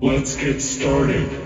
Let's get started.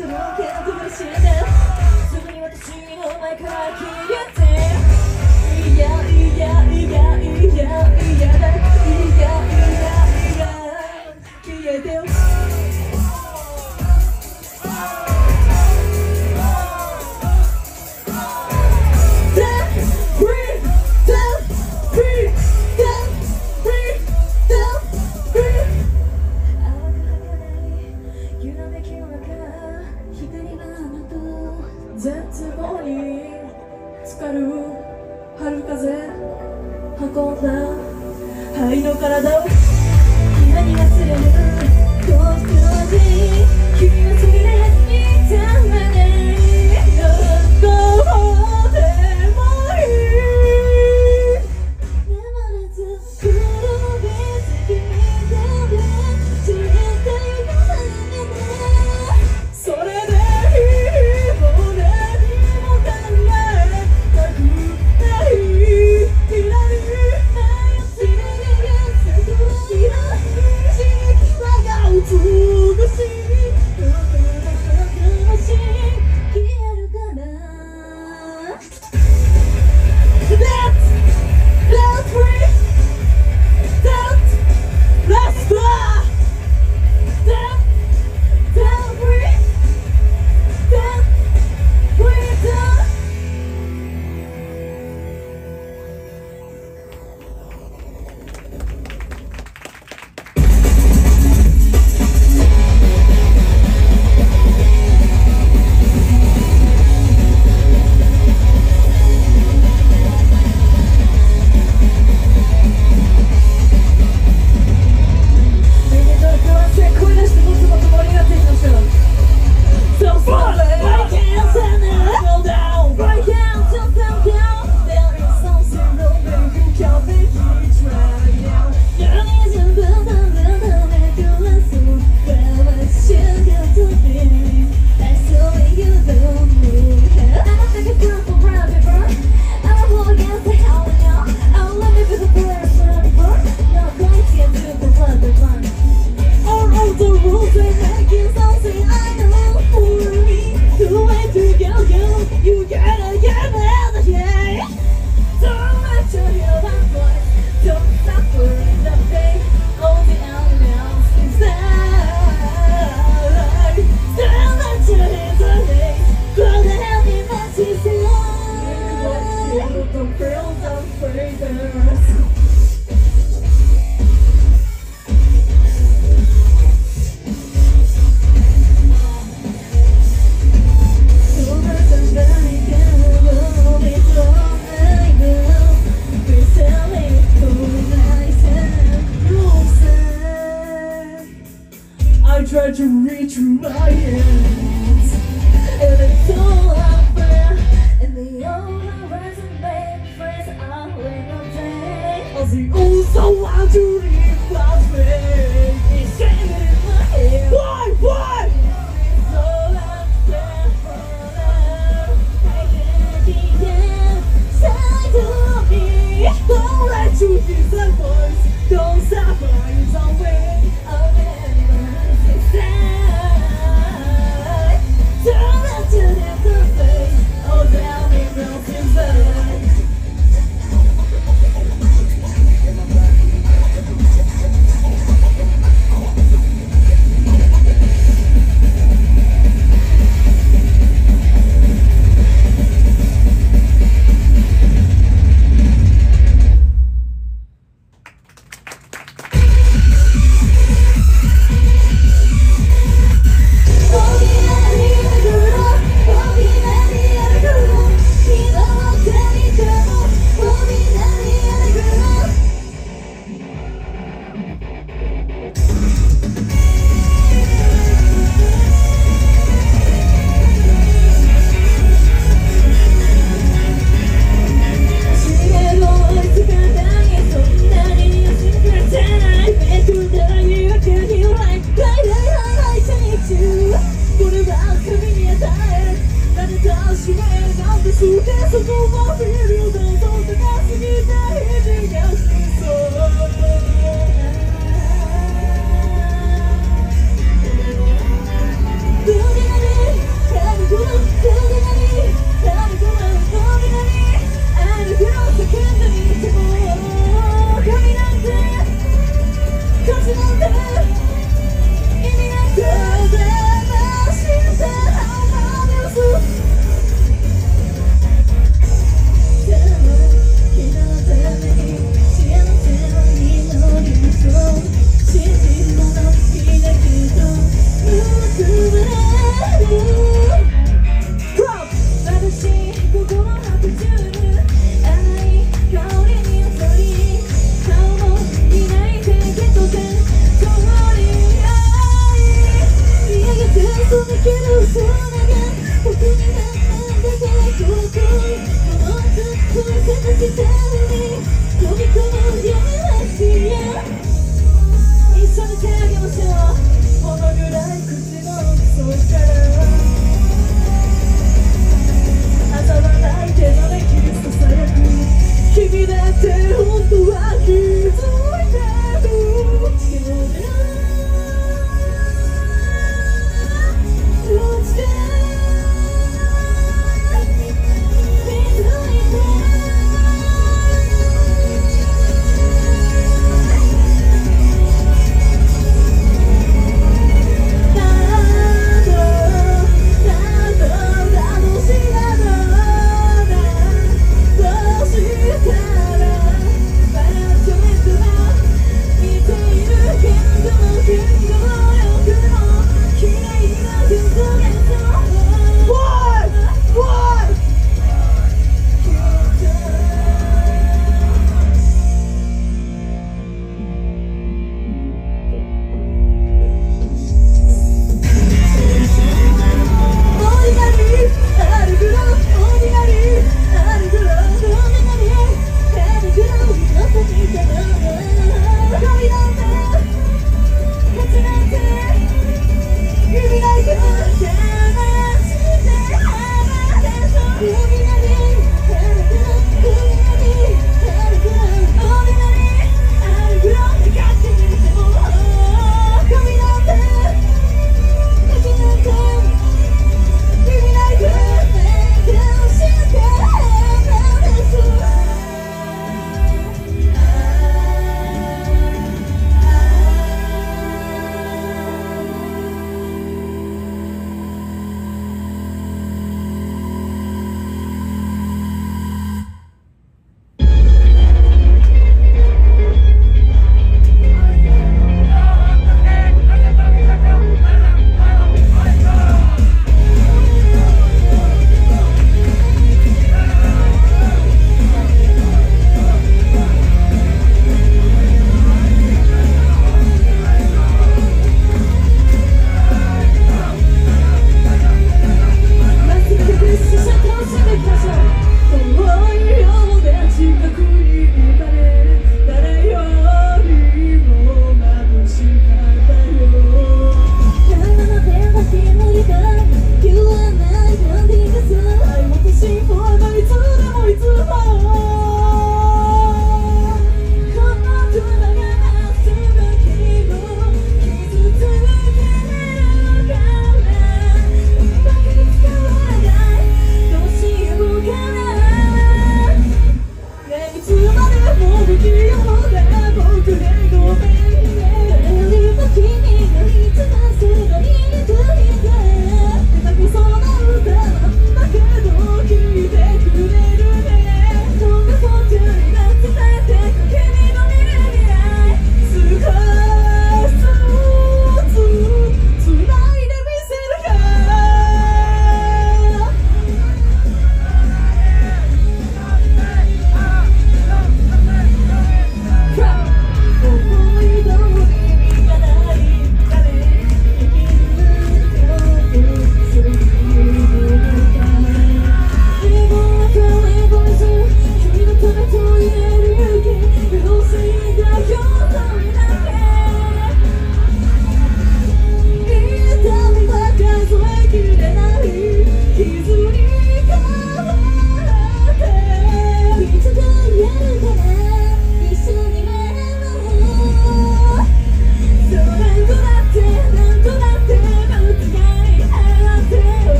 そけのこの知れてすぐに私にお前から消え込んだの体を。何忘れるこの時君は連れ to my end.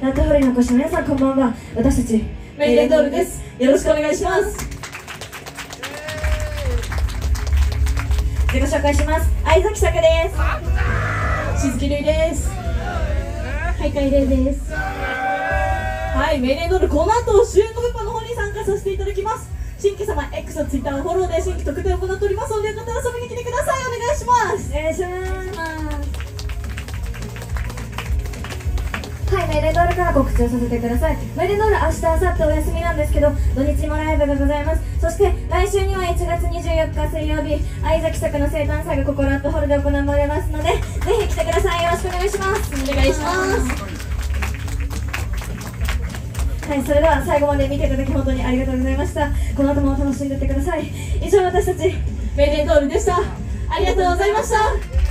ラットホールにお越しの皆さんこんばんは。私たちメイデンドールです。よろしくお願いします。自己紹介します。相崎作です。しずきるいです。はいかいれいです。はいメイデンドールこの後週の物販の方に参加させていただきます。新規様 X の Twitter のフォローで新規特典を行っておりますのでよかったら遊びに来てください。お願いします。お願いしますはい、メイデンドールから告知をさせてください。メイデンドール明日、明後日お休みなんですけど、土日もライブがございます。そして来週には1月24日水曜日、相崎作の生誕祭がここラットホールで行われますので、ぜひ来てください。よろしくお願いします。お願いします。はい、それでは最後まで見ていただき本当にありがとうございました。この後も楽しんでいってください。以上私たち、メイデンドールでした。ありがとうございました。